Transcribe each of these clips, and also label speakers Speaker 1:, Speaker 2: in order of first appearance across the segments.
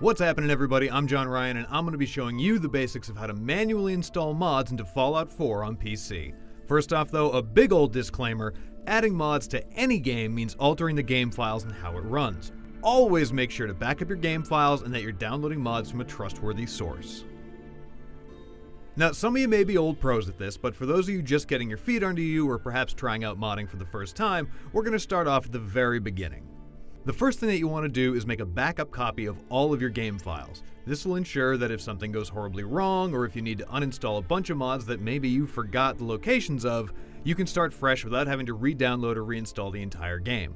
Speaker 1: What's happening everybody, I'm John Ryan and I'm going to be showing you the basics of how to manually install mods into Fallout 4 on PC. First off though, a big old disclaimer, adding mods to any game means altering the game files and how it runs. Always make sure to back up your game files and that you're downloading mods from a trustworthy source. Now, some of you may be old pros at this, but for those of you just getting your feet under you or perhaps trying out modding for the first time, we're going to start off at the very beginning. The first thing that you want to do is make a backup copy of all of your game files. This will ensure that if something goes horribly wrong, or if you need to uninstall a bunch of mods that maybe you forgot the locations of, you can start fresh without having to re-download or reinstall the entire game.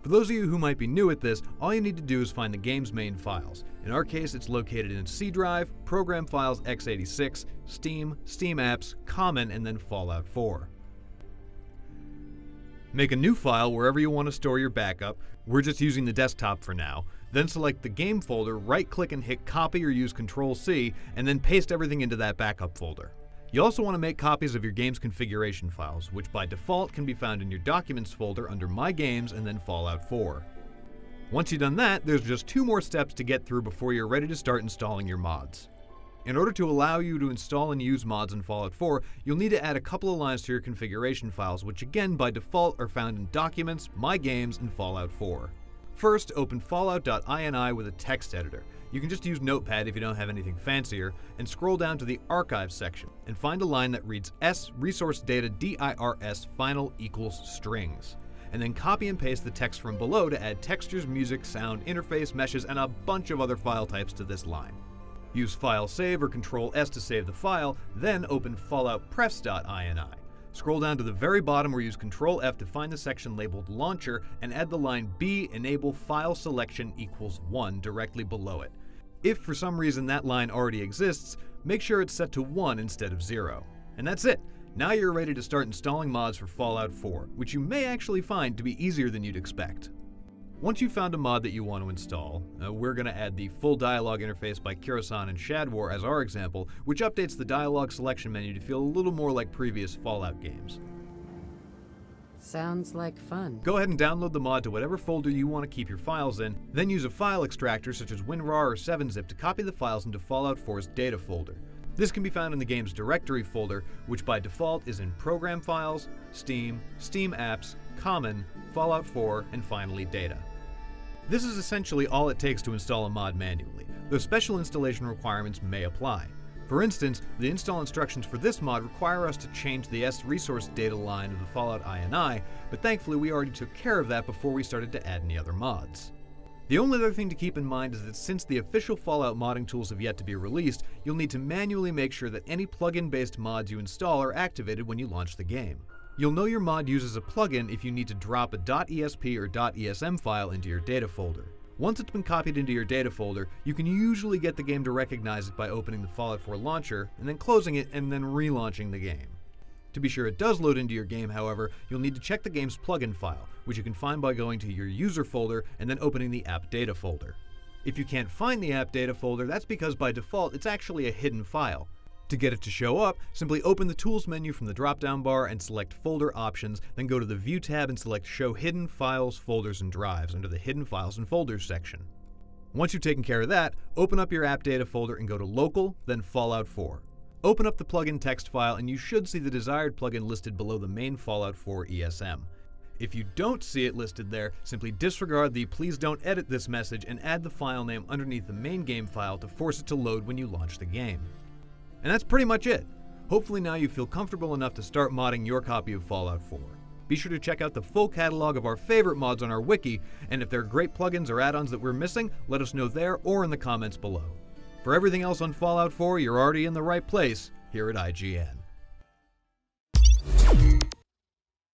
Speaker 1: For those of you who might be new at this, all you need to do is find the game's main files. In our case, it's located in C Drive, Program Files x86, Steam, Steam Apps, Common, and then Fallout 4. Make a new file wherever you want to store your backup. We're just using the desktop for now. Then select the game folder, right click and hit copy or use Control C, and then paste everything into that backup folder. You also want to make copies of your game's configuration files, which by default can be found in your Documents folder under My Games and then Fallout 4. Once you've done that, there's just two more steps to get through before you're ready to start installing your mods. In order to allow you to install and use mods in Fallout 4, you'll need to add a couple of lines to your configuration files, which again by default are found in Documents, My Games, and Fallout 4. First, open fallout.ini with a text editor. You can just use Notepad if you don't have anything fancier, and scroll down to the Archive section and find a line that reads S resource data DIRS final equals strings. And then copy and paste the text from below to add textures, music, sound, interface, meshes, and a bunch of other file types to this line. Use File Save or Control S to save the file, then open falloutprefs.ini. Scroll down to the very bottom or use Control F to find the section labeled Launcher and add the line B enable file selection equals 1 directly below it. If for some reason that line already exists, make sure it's set to 1 instead of 0. And that's it! Now you're ready to start installing mods for Fallout 4, which you may actually find to be easier than you'd expect. Once you've found a mod that you want to install, uh, we're going to add the full dialogue interface by Kirasan and Shadwar as our example, which updates the dialogue selection menu to feel a little more like previous Fallout games.
Speaker 2: Sounds like fun.
Speaker 1: Go ahead and download the mod to whatever folder you want to keep your files in, then use a file extractor such as WinRAR or 7-zip to copy the files into Fallout 4's data folder. This can be found in the game's directory folder, which by default is in Program Files, Steam, Steam Apps, Common, Fallout 4, and finally Data. This is essentially all it takes to install a mod manually, though special installation requirements may apply. For instance, the install instructions for this mod require us to change the S resource data line of the Fallout INI, but thankfully we already took care of that before we started to add any other mods. The only other thing to keep in mind is that since the official Fallout modding tools have yet to be released, you'll need to manually make sure that any plugin based mods you install are activated when you launch the game. You'll know your mod uses a plugin if you need to drop a .esp or .esm file into your data folder. Once it's been copied into your data folder, you can usually get the game to recognize it by opening the Fallout 4 launcher, and then closing it and then relaunching the game. To be sure it does load into your game, however, you'll need to check the game's plugin file, which you can find by going to your user folder and then opening the app data folder. If you can't find the app data folder, that's because by default it's actually a hidden file. To get it to show up, simply open the Tools menu from the drop-down bar and select Folder Options, then go to the View tab and select Show Hidden Files, Folders, and Drives under the Hidden Files and Folders section. Once you've taken care of that, open up your app data folder and go to Local, then Fallout 4. Open up the plugin text file and you should see the desired plugin listed below the main Fallout 4 ESM. If you don't see it listed there, simply disregard the please don't edit this message and add the file name underneath the main game file to force it to load when you launch the game. And that's pretty much it. Hopefully now you feel comfortable enough to start modding your copy of Fallout 4. Be sure to check out the full catalog of our favorite mods on our wiki, and if there are great plugins or add-ons that we're missing, let us know there or in the comments below. For everything else on Fallout 4, you're already in the right place here at IGN.